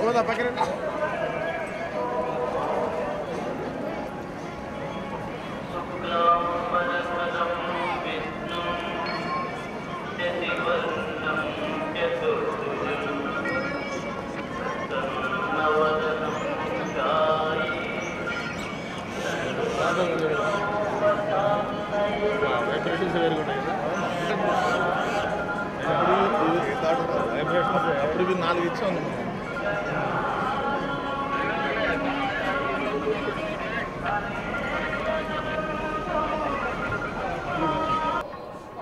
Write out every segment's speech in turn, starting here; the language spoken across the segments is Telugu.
Vamos para que Thank you. ఇది నాలుగు ఇచ్చాను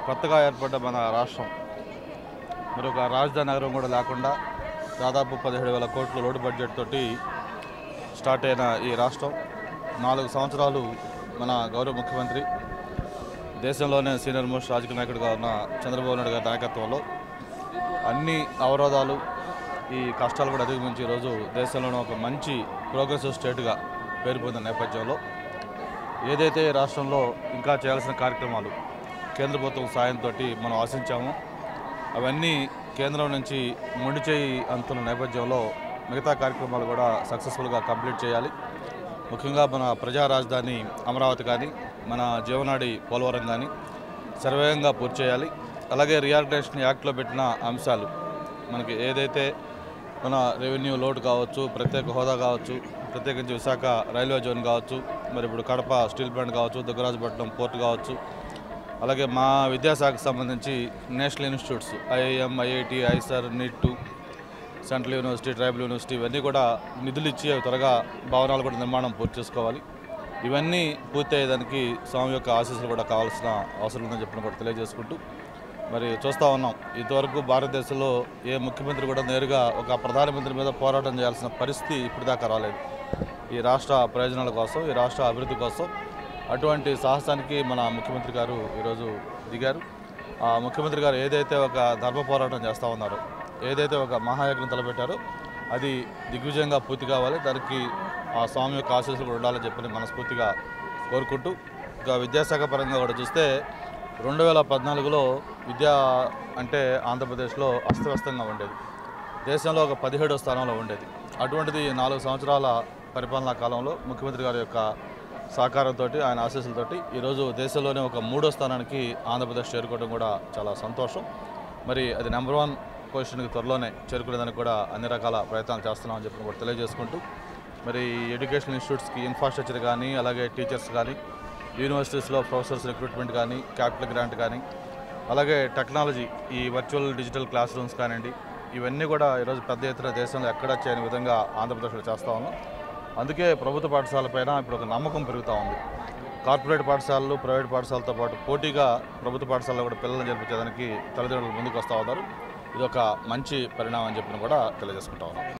కొత్తగా ఏర్పడ్డ మన రాష్ట్రం. మరి ఒక రాజధాని నగరం కూడా లేకుండా దాదాపు పదిహేడు వేల కోట్ల లోటు బడ్జెట్ తోటి స్టార్ట్ అయిన ఈ రాష్ట్రం. నాలుగు సంవత్సరాలు మన గౌరవ ముఖ్యమంత్రి దేశంలోనే సీనియర్ మోస్ట్ రాజకీయ నాయకుడిగా ఉన్న చంద్రబాబు నాయుడు గారి నాయకత్వంలో అన్ని అవరోధాలు ఈ కష్టాలు కూడా అధిగమించి ఈరోజు దేశంలోనే ఒక మంచి ప్రోగ్రెసివ్ స్టేట్గా పేరు పొందిన నేపథ్యంలో ఏదైతే రాష్ట్రంలో ఇంకా చేయాల్సిన కార్యక్రమాలు కేంద్ర ప్రభుత్వం సాయంతో మనం ఆశించాము అవన్నీ కేంద్రం నుంచి మొండి చేయి అంతున్న నేపథ్యంలో మిగతా కార్యక్రమాలు కూడా సక్సెస్ఫుల్గా కంప్లీట్ చేయాలి. ముఖ్యంగా మన ప్రజా రాజధాని అమరావతి కానీ మన జీవనాడి పోలవరం కానీ సర్వేగంగా పూర్తి చేయాలి. అలాగే రియాలిటేషన్ యాక్ట్లో పెట్టిన అంశాలు మనకి ఏదైతే మన రెవెన్యూ లోటు కావచ్చు ప్రత్యేక హోదా కావచ్చు ప్రత్యేకించి విశాఖ రైల్వే జోన్ కావచ్చు మరి ఇప్పుడు కడప స్టీల్ ప్లాంట్ కావచ్చు దుగ్గరాజపట్నం పోర్ట్ కావచ్చు అలాగే మా విద్యాశాఖకు సంబంధించి national institutes IIM IIT IISER NIT central university tribal university ఇవన్నీ కూడా నిధులు ఇచ్చి అవి త్వరగా భవనాలు కూడా నిర్మాణం పూర్తి చేసుకోవాలి. ఇవన్నీ పూర్తి అయ్యేదానికి స్వామి యొక్క ఆశీస్సులు కూడా కావాల్సిన అవసరం ఉందని చెప్పిన కూడా తెలియజేసుకుంటూ మరి చూస్తూ ఉన్నాం. ఇంతవరకు భారతదేశంలో ఏ ముఖ్యమంత్రి కూడా నేరుగా ఒక ప్రధానమంత్రి మీద పోరాటం చేయాల్సిన పరిస్థితి ఇప్పటిదాకా రాలేదు. ఈ రాష్ట్ర ప్రయోజనాల కోసం ఈ రాష్ట్ర అభివృద్ధి కోసం అటువంటి సాహసానికి మన ముఖ్యమంత్రి గారు ఈరోజు దిగారు. ఆ ముఖ్యమంత్రి గారు ఏదైతే ఒక ధర్మ పోరాటం చేస్తూ ఉన్నారో ఏదైతే ఒక మహాయజ్ఞం తలపెట్టారో అది దిగ్విజయంగా పూర్తి కావాలి. దానికి ఆ స్వామి యొక్క ఆశీస్సులు కూడా ఉండాలని చెప్పి మనస్ఫూర్తిగా కోరుకుంటూ ఇంకా విద్యాశాఖ పరంగా కూడా చూస్తే రెండు వేల పద్నాలుగులో విద్య అంటే ఆంధ్రప్రదేశ్లో అస్తవ్యస్తంగా ఉండేది. దేశంలో ఒక పదిహేడో స్థానంలో ఉండేది. అటువంటిది నాలుగు సంవత్సరాల పరిపాలనా కాలంలో ముఖ్యమంత్రి గారి యొక్క సహకారంతో ఆయన ఆశీస్సులతోటి ఈరోజు దేశంలోనే ఒక మూడో స్థానానికి ఆంధ్రప్రదేశ్ చేరుకోవడం కూడా చాలా సంతోషం. మరి అది నెంబర్ వన్ పొజిషన్కి త్వరలోనే చేరుకునేదానికి కూడా అన్ని రకాల ప్రయత్నాలు చేస్తున్నామని చెప్పి కూడా తెలియజేసుకుంటూ మరి ఎడ్యుకేషన్ ఇన్స్టిట్యూట్స్కి ఇన్ఫ్రాస్ట్రక్చర్ కానీ అలాగే టీచర్స్ కానీ యూనివర్సిటీస్లో ప్రొఫెసర్స్ రిక్రూట్మెంట్ కానీ క్యాపిటల్ గ్రాంట్ కానీ అలాగే టెక్నాలజీ ఈ వర్చువల్ డిజిటల్ క్లాస్ రూమ్స్ కానివ్వండి ఇవన్నీ కూడా ఈరోజు పెద్ద ఎత్తున దేశంలో ఎక్కడా చేయని విధంగా ఆంధ్రప్రదేశ్లో చేస్తూ ఉన్నాం. అందుకే ప్రభుత్వ పాఠశాలపైన ఇప్పుడు ఒక నమ్మకం పెరుగుతూ ఉంది. కార్పొరేట్ పాఠశాలలు ప్రైవేట్ పాఠశాలతో పాటు పోటీగా ప్రభుత్వ పాఠశాలలో కూడా పిల్లలు జరిపించేదానికి తల్లిదండ్రులు ముందుకు వస్తూ ఉన్నారు. ఇది ఒక మంచి పరిణామం అని చెప్పిన కూడా తెలియజేసుకుంటా ఉన్నాం.